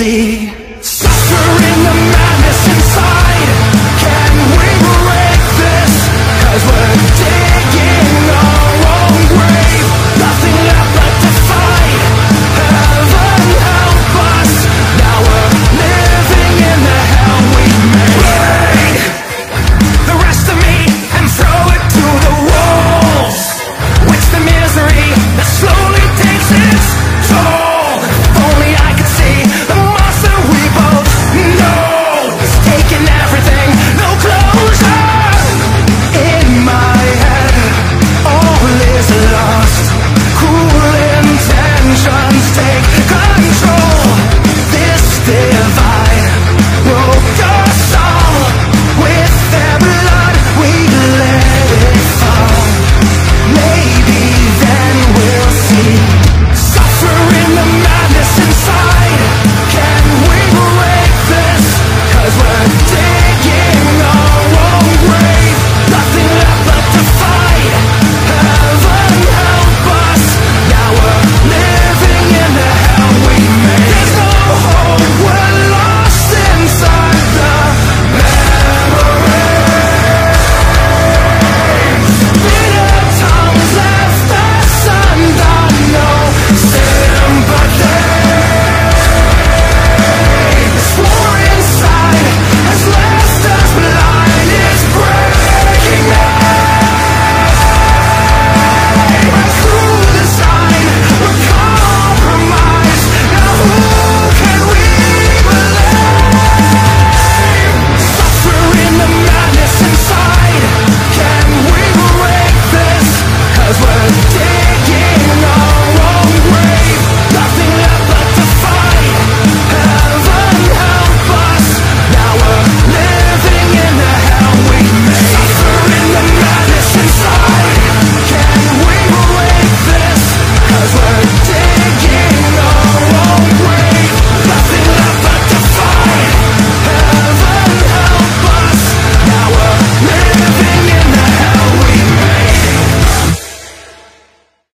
see.